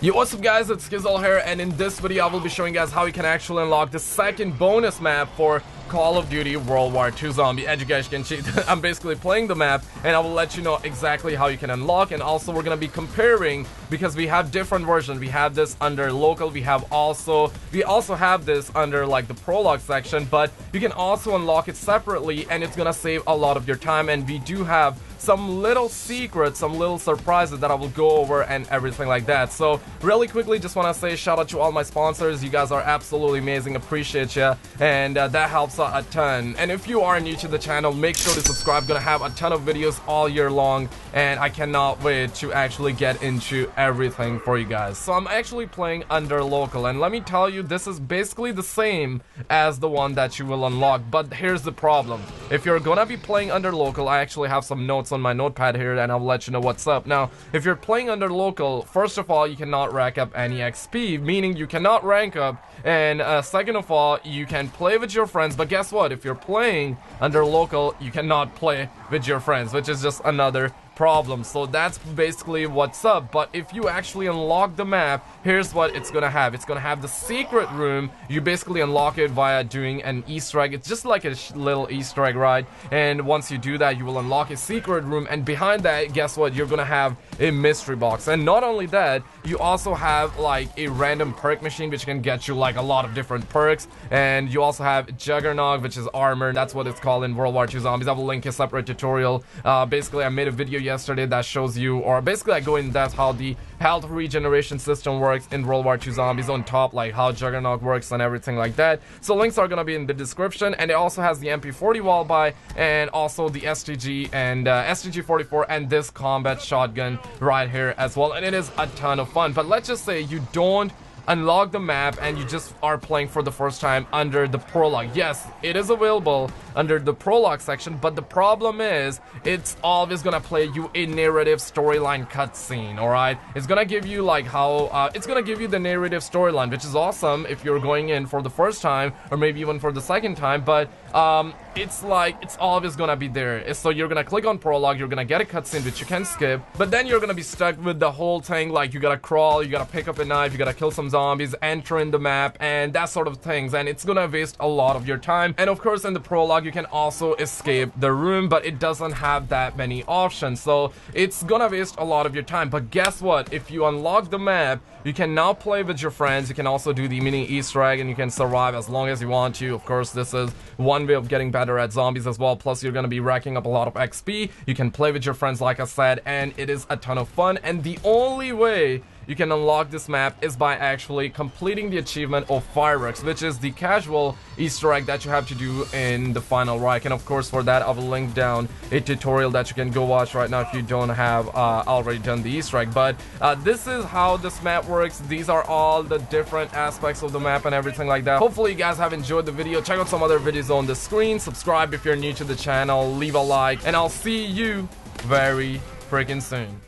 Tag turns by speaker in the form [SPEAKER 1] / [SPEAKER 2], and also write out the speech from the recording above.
[SPEAKER 1] Yo, what's up guys, it's Skizzle here, and in this video I will be showing you guys how you can actually unlock the second bonus map for Call of Duty World War II Zombie. As you guys can see, I'm basically playing the map, and I will let you know exactly how you can unlock, and also we're gonna be comparing, because we have different versions. We have this under local, we have also, we also have this under like the prologue section, but you can also unlock it separately, and it's gonna save a lot of your time, and we do have some little secrets, some little surprises that I will go over and everything like that. So really quickly, just want to say shout out to all my sponsors. You guys are absolutely amazing. Appreciate you. And uh, that helps a ton. And if you are new to the channel, make sure to subscribe. Gonna have a ton of videos all year long. And I cannot wait to actually get into everything for you guys. So I'm actually playing under local. And let me tell you, this is basically the same as the one that you will unlock. But here's the problem. If you're gonna be playing under local, I actually have some notes on my notepad here and I'll let you know what's up. Now, if you're playing under local, first of all, you cannot rack up any XP, meaning you cannot rank up. And uh, second of all, you can play with your friends, but guess what? If you're playing under local, you cannot play with your friends, which is just another problem. So that's basically what's up. But if you actually unlock the map, here's what it's gonna have. It's gonna have the secret room. You basically unlock it via doing an Easter egg. It's just like a little Easter egg, ride. And once you do that, you will unlock a secret room. And behind that, guess what? You're gonna have a mystery box. And not only that, you also have like a random perk machine, which can get you like a lot of different perks. And you also have Juggernaut, which is armor. That's what it's called in World War II Zombies. I will link a separate tutorial. Uh, basically, I made a video yesterday that shows you, or basically I go in depth how the health regeneration system works in World War II Zombies on top, like how Juggernaut works and everything like that. So links are gonna be in the description, and it also has the MP40 wall buy, and also the STG and uh, STG-44 and this combat shotgun right here as well, and it is a ton of fun. But let's just say you don't unlock the map and you just are playing for the first time under the prologue. Yes, it is available under the prologue section, but the problem is it's always gonna play you a narrative storyline cutscene, alright? It's gonna give you like how, uh, it's gonna give you the narrative storyline, which is awesome if you're going in for the first time or maybe even for the second time, but um, it's like, it's always gonna be there. So you're gonna click on prologue, you're gonna get a cutscene which you can skip, but then you're gonna be stuck with the whole thing, like you gotta crawl, you gotta pick up a knife, you gotta kill some zombies, enter in the map, and that sort of things, and it's gonna waste a lot of your time. And of course in the prologue you can also escape the room, but it doesn't have that many options, so it's gonna waste a lot of your time. But guess what? If you unlock the map, you can now play with your friends, you can also do the mini easter egg, and you can survive as long as you want to. Of course, this is one way of getting better at zombies as well, plus you're gonna be racking up a lot of XP. You can play with your friends like I said, and it is a ton of fun, and the only way you can unlock this map is by actually completing the achievement of Fireworks, which is the casual Easter egg that you have to do in the final Reich. And of course, for that, I will link down a tutorial that you can go watch right now if you don't have uh, already done the Easter egg. But uh, this is how this map works. These are all the different aspects of the map and everything like that. Hopefully, you guys have enjoyed the video. Check out some other videos on the screen. Subscribe if you're new to the channel. Leave a like. And I'll see you very freaking soon.